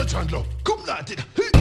Kurzhandlung. Kumna, den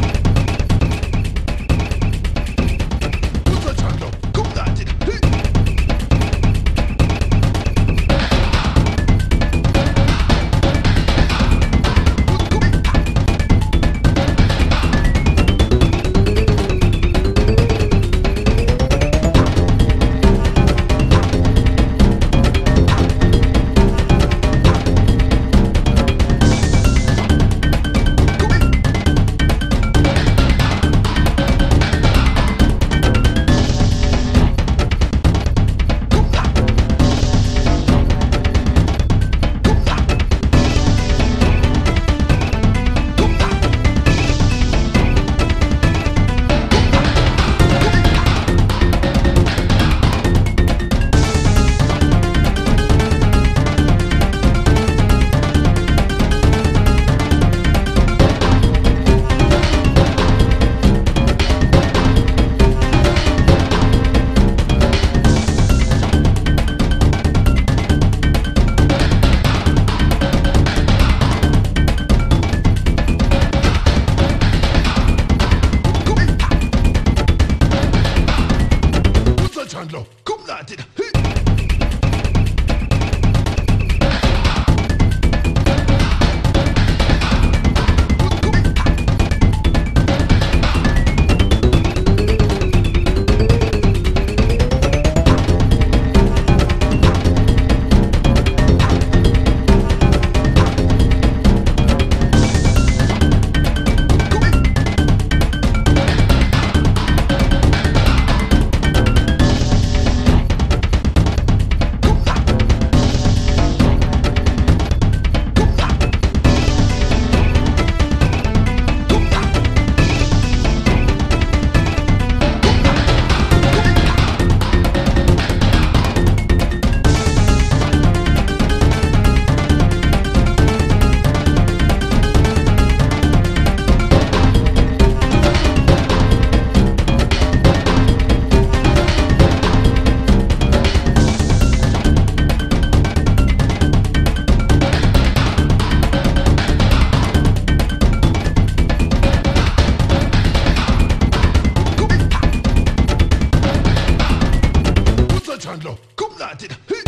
Chandler, kom la det